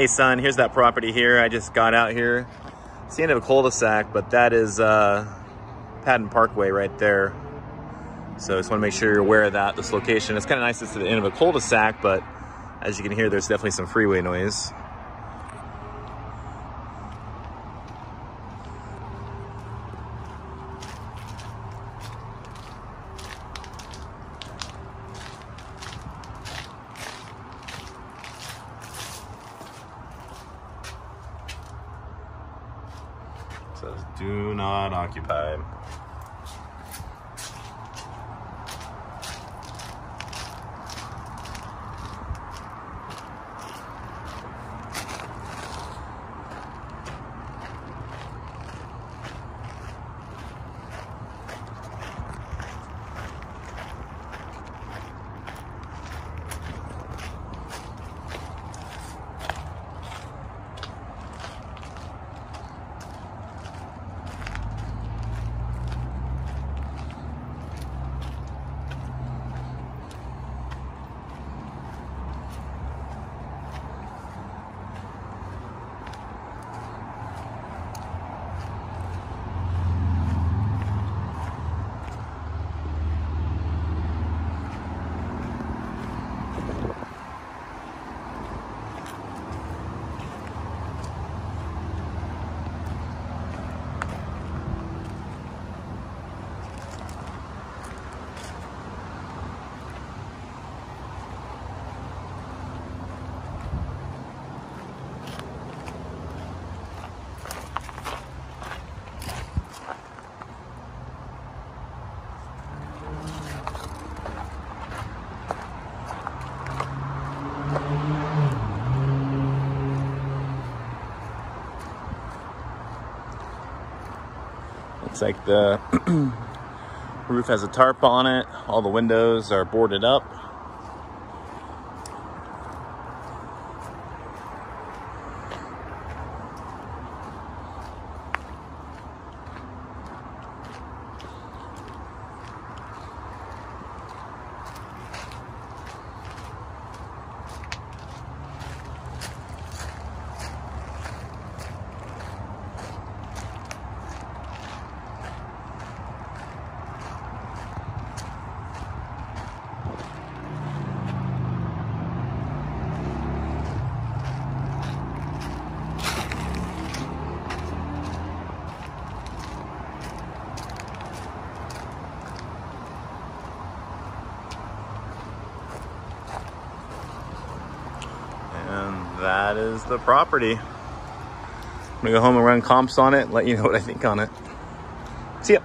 Hey son, here's that property here. I just got out here. It's the end of a cul-de-sac, but that is uh, Padden Parkway right there. So just wanna make sure you're aware of that, this location. It's kind of nice it's at the end of a cul-de-sac, but as you can hear, there's definitely some freeway noise. Says do not occupy. Looks like the roof has a tarp on it. All the windows are boarded up. And that is the property. I'm gonna go home and run comps on it, let you know what I think on it. See ya.